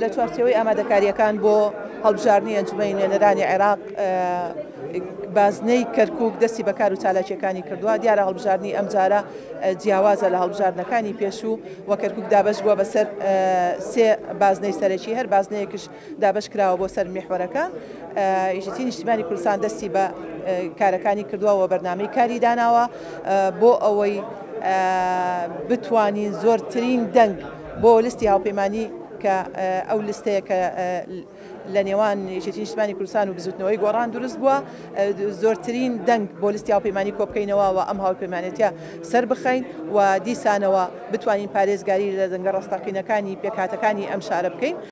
لە چوارچێوەی ئامادەکارییەکان بۆ هەڵبژاردنی ئەنجومەنی نوێنەرانی عێراق بازنەی کەرکک دەستی بە کار و چالاکیەکانی کردووە دیارە هەڵبژاردننی ئەمجارە جیاوازە لە هەڵبژاردنەکانی پێشوو و کەرکک دابش بووە بەسەر سێ بازنەی سەرەکی هەر بازنەیەکش دابش کراوە بۆ سەر میحوەرەکان یشتی نیشتیمانی کوردستان دەستی بە کارەکانی کردووە و بەرنمەی کاری داناوە بۆ ئەوەی بتوانین زۆرترین دەنگ بۆ لیستی هاوپەیمانی کە ئەو لیستەیە کە لە نێوان یەکێتی نیشتمانی کوردستان و بزوتنەوەی گۆڕان دروست بووە زۆرترین دەنگ بۆ لستی هاوپەیمانانی کۆبکەینەوە و ئەم هاوپەیمانێتە سەر بخەین و دیسانەوە بتوانین پارێزگاری لە دەنگە ڕاستەقینەکانی پێکهاتەکانی ئەم شارە بکەین.